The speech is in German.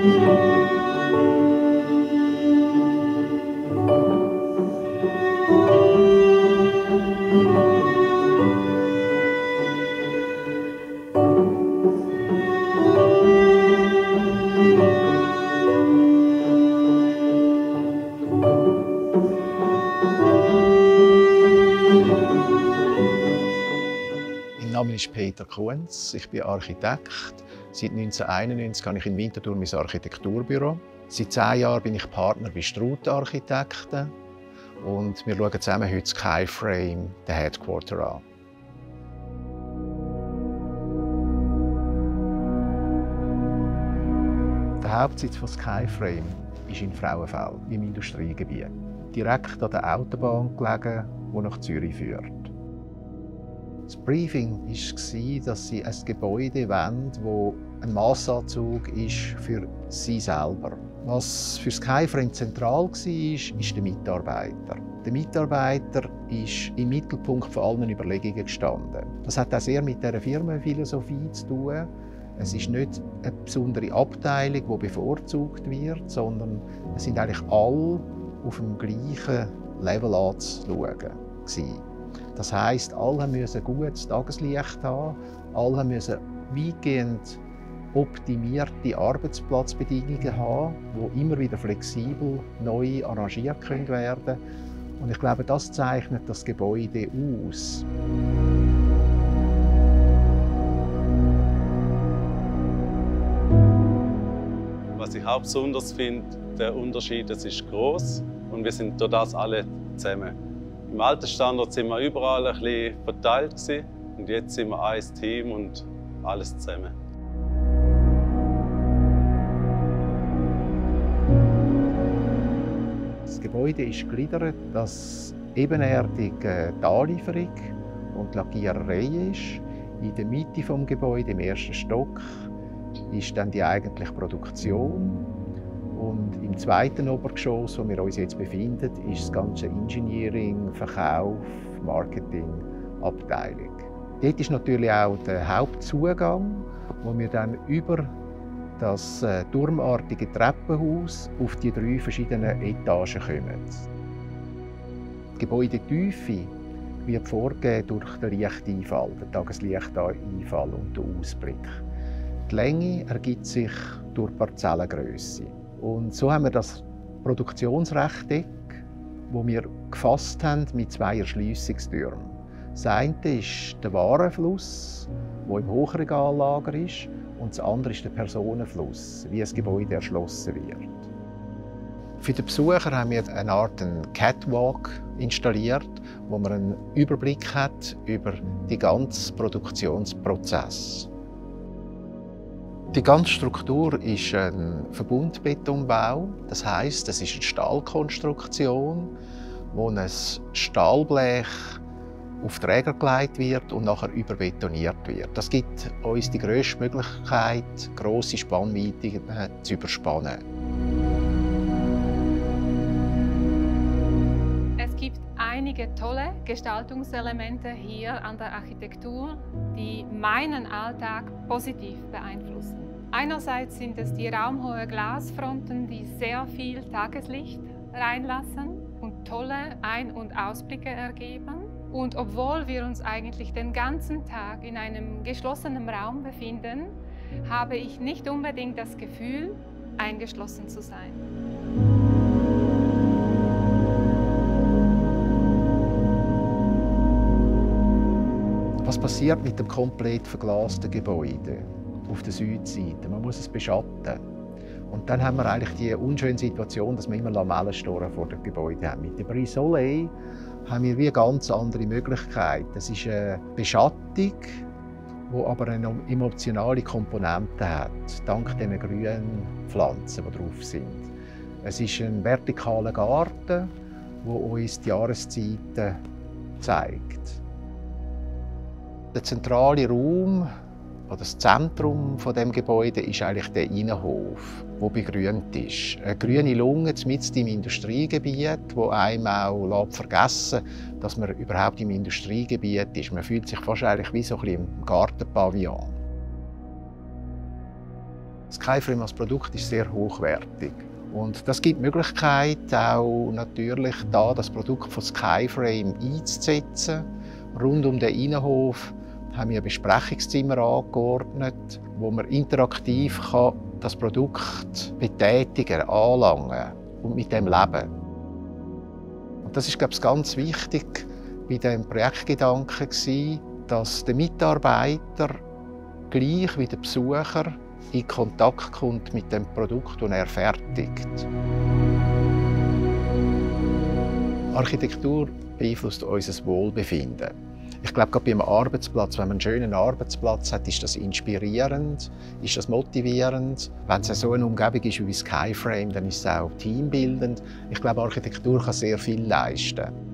Name ist Peter Kunz, ich bin Architekt. Seit 1991 habe ich in Winterthur mein Architekturbüro. Seit zehn Jahren bin ich Partner bei Struth Architekten und wir schauen zusammen heute Skyframe, den Headquarter, an. Der Hauptsitz von Skyframe ist in Frauenfeld, im Industriegebiet. Direkt an der Autobahn gelegen, die nach Zürich führt. Das Briefing war, dass sie ein Gebäude wollen, das ein Massanzug ist für sie selber. Was für Skyframe zentral war, ist der Mitarbeiter. Der Mitarbeiter ist im Mittelpunkt von allen Überlegungen gestanden. Das hat auch sehr mit der Firmenphilosophie zu tun. Es ist nicht eine besondere Abteilung, die bevorzugt wird, sondern es sind eigentlich alle auf dem gleichen Level anzuschauen. Das heisst, alle müssen gutes Tageslicht haben, alle müssen weitgehend optimierte Arbeitsplatzbedingungen haben, die immer wieder flexibel neu arrangiert können werden Und ich glaube, das zeichnet das Gebäude aus. Was ich auch besonders finde, der Unterschied, das ist groß und wir sind durch das alle zusammen. Im alten Standort sind wir überall ein bisschen verteilt gewesen, und jetzt sind wir ein Team und alles zusammen. Das Gebäude ist gegliedert, dass ebenerdig die Anlieferung und Lackiererei ist. In der Mitte des Gebäudes, im ersten Stock, ist dann die eigentliche Produktion und im zweiten Obergeschoss, wo wir uns jetzt befinden, ist das ganze Engineering, Verkauf, Marketing, Abteilung. Dort ist natürlich auch der Hauptzugang, wo wir dann über das äh, turmartige Treppenhaus auf die drei verschiedenen Etagen kommen. Die Gebäudetiefe wird vorgegeben durch den Lichteinfall, den Tageslichteinfall und den Ausblick. Die Länge ergibt sich durch Parzellengröße. Und so haben wir das Produktionsrechteck, das wir gefasst haben mit zwei Erschliessungstürmen. Das eine ist der Warenfluss, der im Hochregallager ist, und das andere ist der Personenfluss, wie das Gebäude erschlossen wird. Für den Besucher haben wir eine Art Catwalk installiert, wo man einen Überblick hat über den ganzen Produktionsprozess. Die ganze Struktur ist ein Verbundbetonbau. Das heißt, es ist eine Stahlkonstruktion, wo ein Stahlblech auf Träger gelegt wird und nachher überbetoniert wird. Das gibt uns die grösste Möglichkeit, grosse Spannweiten zu überspannen. Einige tolle Gestaltungselemente hier an der Architektur, die meinen Alltag positiv beeinflussen. Einerseits sind es die raumhohe Glasfronten, die sehr viel Tageslicht reinlassen und tolle Ein- und Ausblicke ergeben. Und obwohl wir uns eigentlich den ganzen Tag in einem geschlossenen Raum befinden, habe ich nicht unbedingt das Gefühl, eingeschlossen zu sein. Passiert mit dem komplett verglasten Gebäude auf der Südseite? Man muss es beschatten. Und dann haben wir eigentlich die unschöne Situation, dass wir immer Lamellenstoren vor dem Gebäude haben. Mit dem Brise Soleil haben wir wie eine ganz andere Möglichkeit. Das ist eine Beschattung, die aber eine emotionale Komponente hat, dank den grünen Pflanzen, die drauf sind. Es ist ein vertikaler Garten, der uns die Jahreszeiten zeigt. Der zentrale Raum oder das Zentrum von dem Gebäude ist eigentlich der Innenhof, wo begrünt ist. Eine grüne Lunge mitten im Industriegebiet, wo einem auch vergessen dass man überhaupt im Industriegebiet ist. Man fühlt sich eigentlich wie so ein im Gartenpavillon. Das Skyframe als Produkt ist sehr hochwertig. Und das gibt die Möglichkeit, auch natürlich da das Produkt von Skyframe einzusetzen. Rund um den Innenhof haben wir ein Besprechungszimmer angeordnet, wo man interaktiv das Produkt betätigen, anlangen und mit dem leben. Und das ist, glaube ich, ganz wichtig bei dem Projektgedanken dass der Mitarbeiter gleich wie der Besucher in Kontakt kommt mit dem Produkt, das er fertigt. Architektur beeinflusst unser Wohlbefinden. Ich glaube, gerade beim Arbeitsplatz, wenn man einen schönen Arbeitsplatz hat, ist das inspirierend, ist das motivierend. Wenn es so eine Umgebung ist wie Skyframe, dann ist es auch teambildend. Ich glaube, Architektur kann sehr viel leisten.